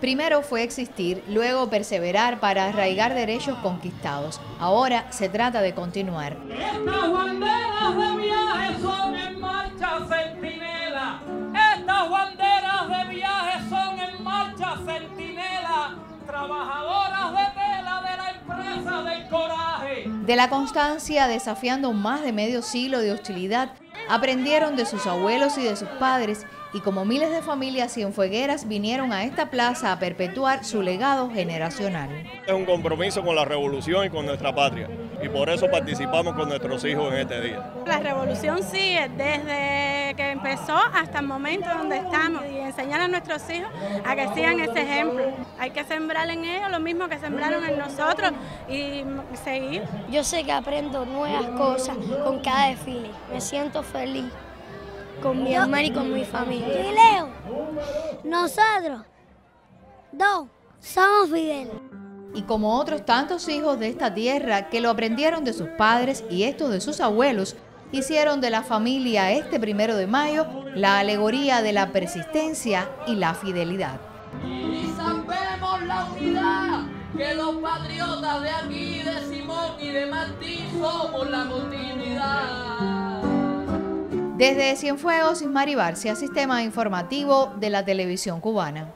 Primero fue existir, luego perseverar para arraigar derechos conquistados. Ahora se trata de continuar. Estas banderas de viaje son en marcha centinela. Estas banderas de viaje son en marcha centinela. Trabajadoras de tela de la empresa del coraje. De la constancia, desafiando más de medio siglo de hostilidad, aprendieron de sus abuelos y de sus padres y como miles de familias cienfuegueras vinieron a esta plaza a perpetuar su legado generacional. Es un compromiso con la revolución y con nuestra patria y por eso participamos con nuestros hijos en este día. La revolución sigue desde que empezó hasta el momento donde estamos y enseñar a nuestros hijos a que sigan ese ejemplo. Hay que sembrar en ellos lo mismo que sembraron en nosotros y seguir. Yo sé que aprendo nuevas cosas con cada desfile. Me siento feliz con mi hermano y con mi familia. Y Leo, nosotros dos somos Fidel. Y como otros tantos hijos de esta tierra que lo aprendieron de sus padres y estos de sus abuelos, hicieron de la familia este primero de mayo la alegoría de la persistencia y la fidelidad. Y sabemos la unidad que los patriotas de aquí, de Simón y de Martí somos la continuidad. Desde Cienfuegos, Ismari Barcia, Sistema Informativo de la Televisión Cubana.